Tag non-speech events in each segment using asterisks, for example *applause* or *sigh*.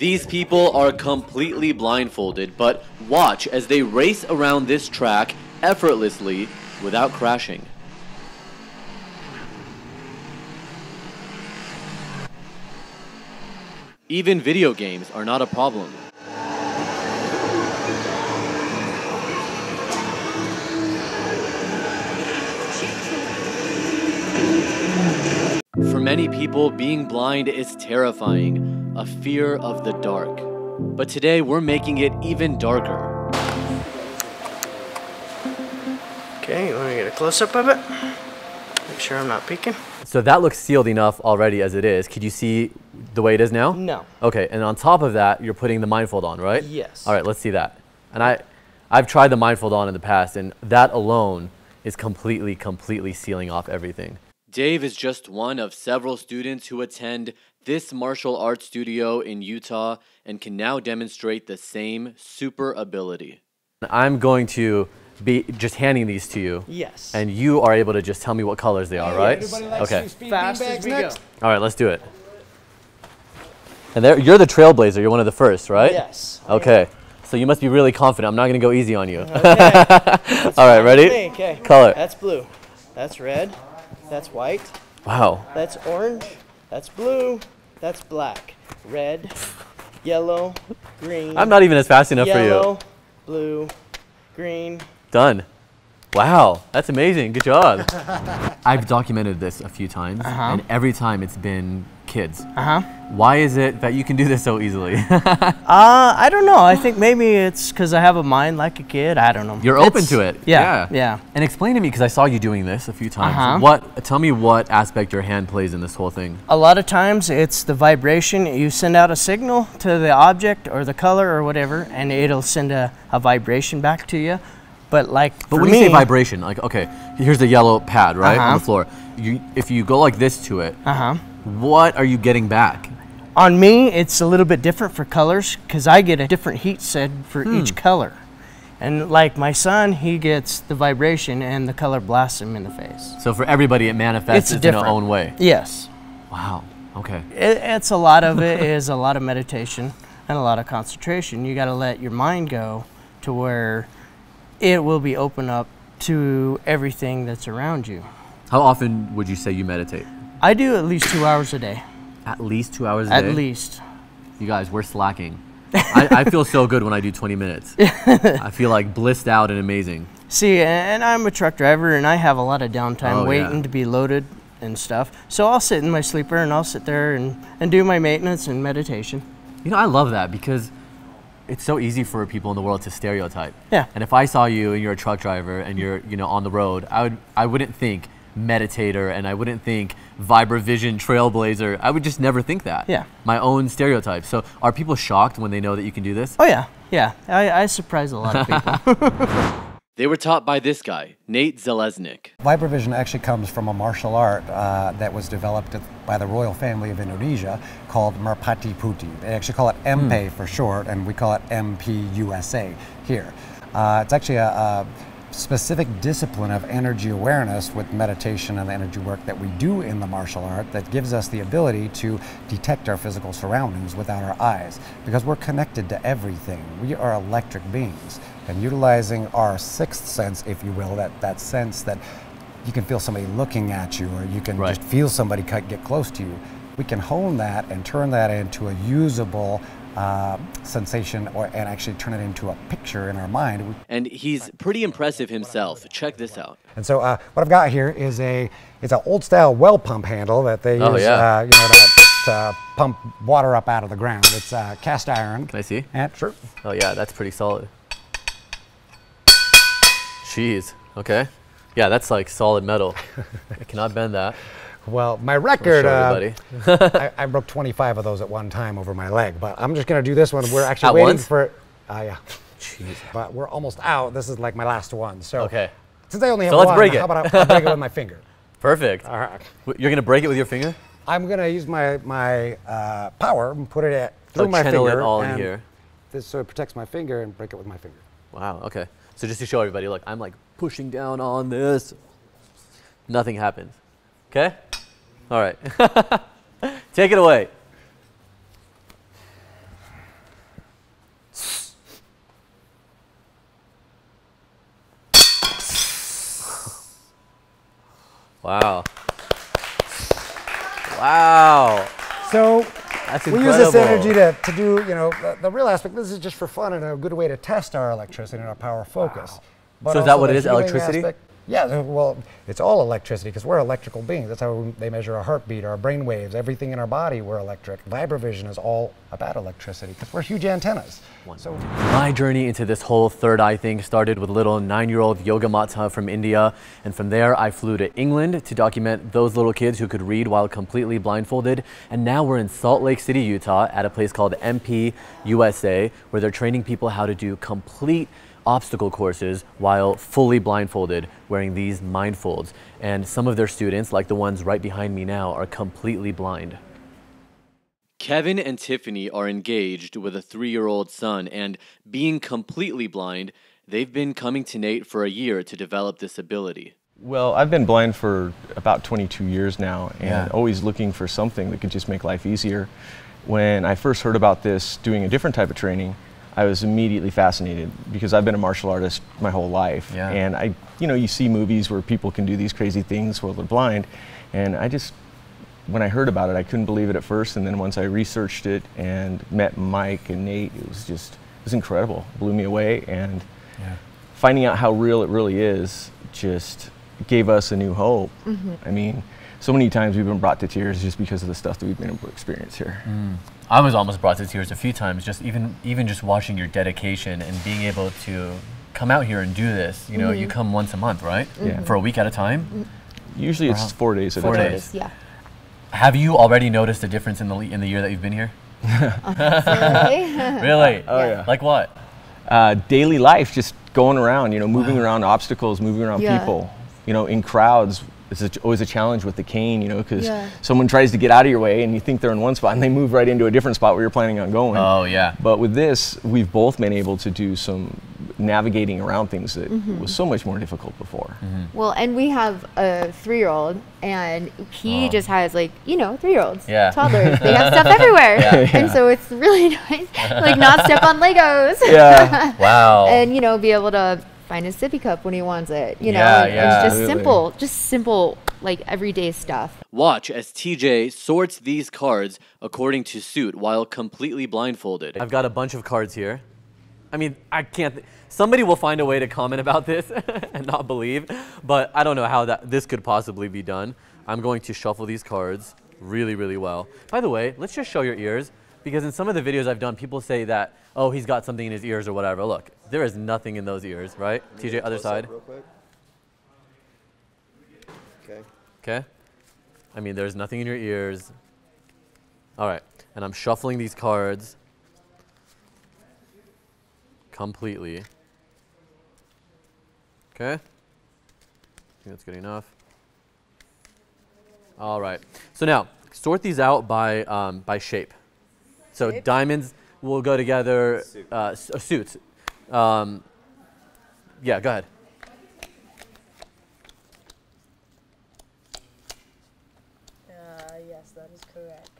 These people are completely blindfolded, but watch as they race around this track effortlessly without crashing. Even video games are not a problem. For many people, being blind is terrifying, a fear of the dark. But today, we're making it even darker. Okay, you want to get a close up of it? Make sure I'm not peeking. So that looks sealed enough already as it is. Could you see the way it is now? No. Okay, and on top of that, you're putting the mindfold on, right? Yes. All right, let's see that. And I, I've tried the mindfold on in the past, and that alone is completely, completely sealing off everything. Dave is just one of several students who attend this martial arts studio in Utah and can now demonstrate the same super ability. I'm going to be just handing these to you. Yes. And you are able to just tell me what colors they are, right? Okay. Fast as we go. All right, let's do it. And there, you're the trailblazer. You're one of the first, right? Yes. Okay. So you must be really confident. I'm not going to go easy on you. Okay. *laughs* All right, ready? Okay. Color. That's blue. That's red. That's white. Wow. That's orange. That's blue. That's black. Red. Yellow. Green. I'm not even as fast enough yellow, for you. Yellow, blue, green. Done. Wow, that's amazing. Good job. *laughs* I've documented this a few times, Uh-huh. and every time it's been kids. Uh huh. Why is it that you can do this so easily? *laughs* Uh, I don't know. I think maybe it's because I have a mind like a kid. I don't know. You're open to it. Yeah. Yeah. And explain to me, because I saw you doing this a few times. Uh-huh. What? Tell me what aspect your hand plays in this whole thing. A lot of times it's the vibration. You send out a signal to the object or the color or whatever, and it'll send a, a vibration back to you. But like But when me, you say vibration, like okay, here's the yellow pad right on Uh-huh. the floor. You, if you go like this to it, uh huh. What are you getting back? On me, it's a little bit different for colors because I get a different heat set for Hmm. each color. And like my son, he gets the vibration and the color blasts him in the face. So for everybody, it manifests It's in their own way. Yes. Wow. Okay. It, it's a lot of it is a lot of meditation and a lot of concentration. You got to let your mind go to where it will be open up to everything that's around you. How often would you say you meditate? I do at least two hours a day. At least two hours a At day. At least. You guys, we're slacking. *laughs* I, I feel so good when I do 20 minutes. *laughs* I feel like blissed out and amazing. See, and I'm a truck driver and I have a lot of downtime Oh, yeah. waiting to be loaded and stuff. So I'll sit in my sleeper and I'll sit there and, and do my maintenance and meditation. You know, I love that because it's so easy for people in the world to stereotype. Yeah. And if I saw you and you're a truck driver and you're, you know, on the road, I would I wouldn't think meditator and I wouldn't think Vibravision trailblazer. I would just never think that. Yeah. My own stereotype. So are people shocked when they know that you can do this? Oh, yeah. Yeah. I, I surprise a lot of people. *laughs* *laughs* They were taught by this guy, Nate Zeleznik. Vibravision actually comes from a martial art uh, that was developed by the royal family of Indonesia called Merpati Putih. They actually call it MPE for short, and we call it MPUSA here. Uh, it's actually a, a specific discipline of energy awareness with meditation and the energy work that we do in the martial art that gives us the ability to detect our physical surroundings without our eyes because we're connected to everything. We are electric beings and utilizing our sixth sense, if you will, that, that sense that you can feel somebody looking at you or you can Right. just feel somebody get close to you. We can hone that and turn that into a usable uh, sensation or, and actually turn it into a picture in our mind. And he's pretty impressive himself. Check this out. And so uh, what I've got here is a it's an old style well pump handle that they Oh, use yeah. uh, you know to, to pump water up out of the ground. It's uh, cast iron. Can I see? And sure. Oh yeah, that's pretty solid. Jeez. Okay. Yeah, that's like solid metal. I cannot bend that. Well, my record, uh. *laughs* I, I broke 25 of those at one time over my leg, but I'm just gonna do this one. We're actually At waiting once? for. Uh, yeah. Jeez. But we're almost out. This is like my last one. So Okay. since I only have So let's one, break it. how about I, break it with my *laughs* finger? Perfect. All right. You're gonna break it with your finger? I'm gonna use my my uh, power and put it at, through Like my channel finger. it all in here. This so it protects my finger and break it with my finger. Wow. Okay. So just to show everybody, look, I'm like pushing down on this. Nothing happens. Okay. All right. *laughs* Take it away. Wow. Wow. So we use this energy to, to do, you know, the, the, real aspect, this is just for fun and a good way to test our electricity and our power focus. Wow. so is that what it is, electricity? Aspect, yeah, well, it's all electricity because we're electrical beings. That's how we- they measure our heartbeat, our brain waves, everything in our body, we're electric. Vibravision is all about electricity because we're huge antennas. So My journey into this whole third eye thing started with little nine-year-old Yoga Mata from India, and from there I flew to England to document those little kids who could read while completely blindfolded. And now we're in Salt Lake City, Utah, at a place called MP USA, where they're training people how to do complete obstacle courses while fully blindfolded, wearing these mindfolds. And some of their students, like the ones right behind me now, are completely blind. Kevin and Tiffany are engaged with a three year old son, and being completely blind, they've been coming to Nate for a year to develop this ability. Well, I've been blind for about 22 years now and Yeah. always looking for something that could just make life easier. When I first heard about this doing a different type of training, I was immediately fascinated because I've been a martial artist my whole life. Yeah. And I, you know, you see movies where people can do these crazy things while they're blind. And I just, when I heard about it, I couldn't believe it at first. And then once I researched it and met Mike and Nate, it was just, it was incredible. Blew me away. And finding out how real it really is just gave us a new hope. Mm-hmm. I mean, so many times we've been brought to tears just because of the stuff that we've been able to experience here. Mm. I was almost brought to tears a few times, just even even just watching your dedication and being able to come out here and do this. You know, you come once a month, right? Yeah. For a week at a time. Usually it's Wow. four days at Four a time. days. Yeah. Have you already noticed a difference in the le- in the year that you've been here? *laughs* Really? *laughs* Really? Oh, yeah. Like what? Uh, daily life, just going around, you know, moving around obstacles, moving around Yeah. people, you know, in crowds. It's a- always a challenge with the cane, you know, because Yeah. someone tries to get out of your way and you think they're in one spot and they move right into a different spot where you're planning on going. Oh yeah. But with this, we've both been able to do some navigating around things that Mm-hmm. was so much more difficult before. well, and we have a three-year-old, and he Oh. just has like you know three-year-olds, Yeah. toddlers. *laughs* They have stuff everywhere, *laughs* Yeah. and so it's really *laughs* nice, like not step on Legos. Yeah. Wow. and you know be able to find his sippy cup when he wants it. You know, Yeah, and yeah. it's just Absolutely. simple, just simple like everyday stuff. Watch as TJ sorts these cards according to suit while completely blindfolded. I've got a bunch of cards here. I mean, I can't. Th- somebody will find a way to comment about this *laughs* and not believe, but I don't know how that this could possibly be done. I'm going to shuffle these cards really, really well. By the way, let's just show your ears because in some of the videos I've done, people say that, oh, he's got something in his ears or whatever. Look, there is nothing in those ears, right? TJ, other side. Okay. Okay? I mean, there's nothing in your ears. All right. And I'm shuffling these cards completely. Okay? I think that's good enough. All right. So now, sort these out by, um, by shape. So diamonds will go together, uh, s- uh, suits. Um, yeah, go ahead. Uh, yes, that is correct.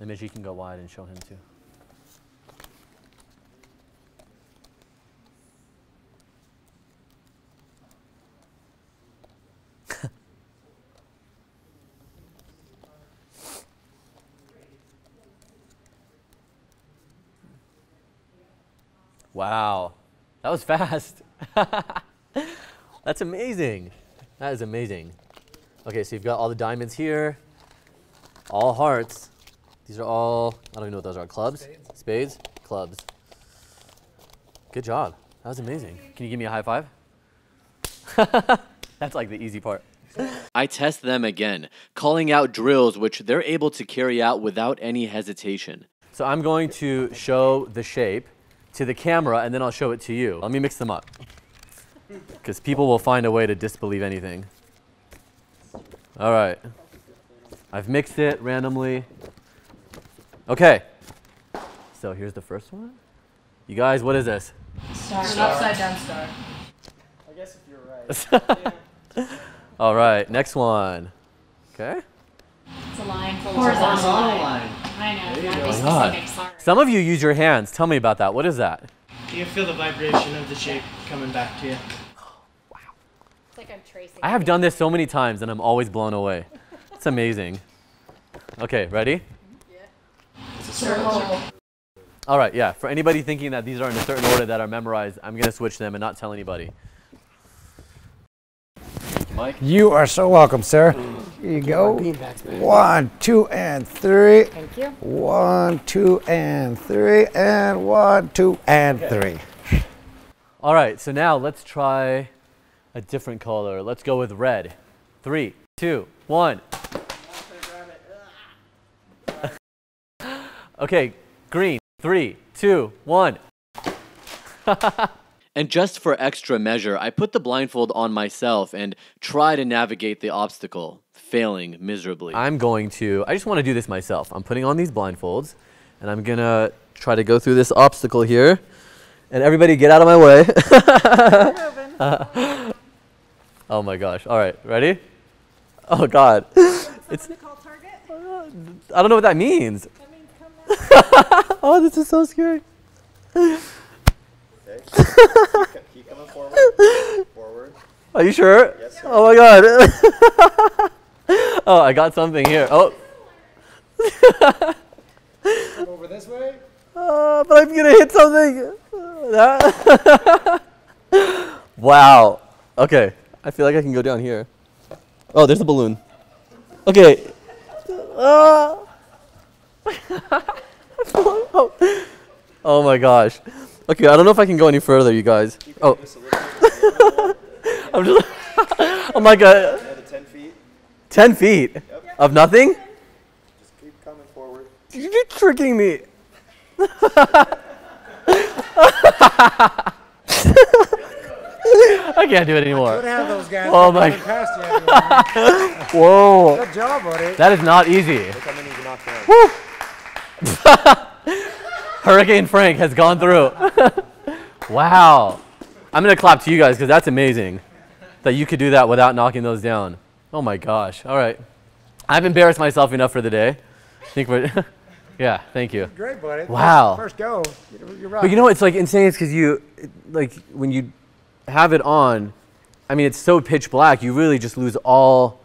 Image, you can go wide and show him too. Wow, that was fast. *laughs* That's amazing. That is amazing. Okay, so you've got all the diamonds here, all hearts. These are all, I don't even know what those are. Clubs? Spades? Clubs. Good job. That was amazing. Can you give me a high five? *laughs* That's like the easy part. I test them again, calling out drills which they're able to carry out without any hesitation. So I'm going to show the shape to the camera and then I'll show it to you. Let me mix them up. Because people will find a way to disbelieve anything. All right. I've mixed it randomly. Okay. So here's the first one. You guys, what is this? Star. An upside down star. I guess if you're right. *laughs* *laughs* All right, next one. Okay. It's a line. Horizontal line. I know. There you Not go. be God. specific. Some of you use your hands. Tell me about that. What is that? Do you feel the vibration of the shape coming back to you. Wow! It's like I'm tracing. I have done this so many times and I'm always blown away. It's amazing. Okay, ready? Yeah. It's a circle. All right, yeah. For anybody thinking that these are in a certain order that are memorized, I'm going to switch them and not tell anybody. Mike? You are so welcome, sir. Here you go. One, two, and three. Thank you. One, two, and three, and one, two, and three. *laughs* All right, so now let's try a different color. Let's go with red. Three, two, one. *laughs* okay, green. Three, two, one. *laughs* and just for extra measure, I put the blindfold on myself and try to navigate the obstacle, failing miserably. I'm going to, I just want to do this myself. I'm putting on these blindfolds and I'm going to try to go through this obstacle here. And everybody get out of my way. *laughs* oh my gosh. All right, ready? Oh God. *laughs* It's, Nicole Target. I don't know what that means. *laughs* oh, this is so scary. Keep coming forward. Forward. Are you sure? Yes, sir. Oh my God. *laughs* oh, I got something here. Oh. Over this way. Uh, but I'm gonna hit something. That- *laughs* wow. Okay. I feel like I can go down here. Oh, there's a balloon. Okay. Uh, oh. *laughs* oh my gosh. Okay, I don't know if I can go any further, you guys. Oh, Just a little bit, a little bit more. Oh. *laughs* I'm just. *laughs* I'm like a Another 10 feet. 10 feet of nothing. Just keep coming forward. You're tricking me. *laughs* I can't do it anymore. have those guys Oh my- past you. Whoa. Good job, buddy. That is not easy. Look how many you knocked down. Hurricane Frank has gone through. *laughs* wow. I'm going to clap to you guys because that's amazing that you could do that without knocking those down. Oh my gosh. All right. I've embarrassed myself enough for the day. I think we're. *laughs* yeah, thank you. Great, buddy. Wow. First go. You're, right. But you know, it's like insane. It's because you, like, when you have it on, I mean, it's so pitch black, you really just lose all.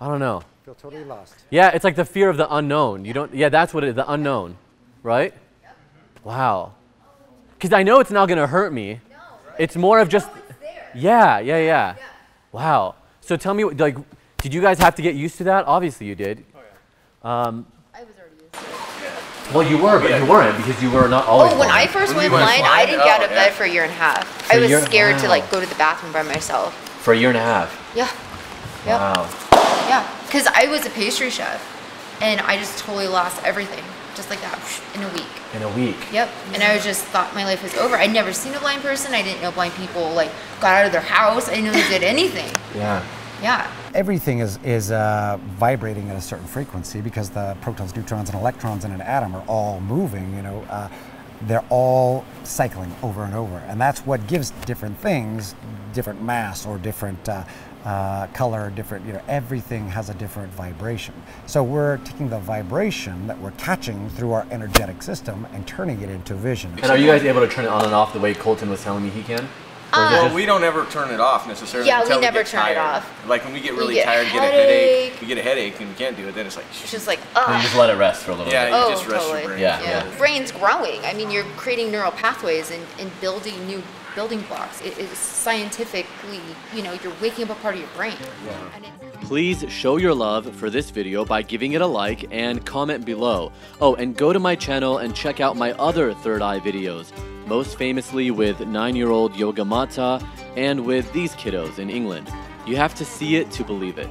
I don't know. feel totally lost. Yeah, it's like the fear of the unknown. You don't. Yeah, that's what it. The unknown, right? Wow. Because I know it's not gonna hurt me. No, It's more of just. Yeah, yeah, yeah. Wow. So tell me, like, did you guys have to get used to that? Obviously, you did. Oh Um, I was already used to it. well, you were, but you weren't because you were not always. Oh, when I first When went you blind, I didn't get out of Oh, bed yeah. for a year and a half. For I a was year- scared to like go to the bathroom by myself. for a year and a half. Yeah, yeah, Wow. yeah. Because I was a pastry chef, and I just totally lost everything, just like that, in a week. In a week. Yep. And I was just thought my life was over. I'd never seen a blind person. I didn't know blind people like got out of their house. I didn't know they did anything. Yeah. Yeah. Everything is, is uh, vibrating at a certain frequency because the protons, neutrons, and electrons in an atom are all moving, you know. Uh, they're all cycling over and over. And that's what gives different things different mass or different uh, uh, color, different, you know, everything has a different vibration. So we're taking the vibration that we're catching through our energetic system and turning it into vision. And are you guys able to turn it on and off the way Colton was telling me he can? Or um, Well, we don't ever turn it off necessarily. Yeah, we until never get turn it off. Like when we get really get tired, get a headache. headache. We get a headache and we can't do it. Then it's like, It's just like, you just let it rest for a little yeah, bit. you Oh, just rest oh, totally. your brain. Yeah, for a yeah. brain's growing. I mean, you're creating neural pathways and, and building new building blocks. It is scientifically, you know, you're waking up a part of your brain. And it's- Please show your love for this video by giving it a like and comment below. Oh, and go to my channel and check out my other Third Eye videos, most famously with 9-year-old Yoga Mata and with these kiddos in England. You have to see it to believe it.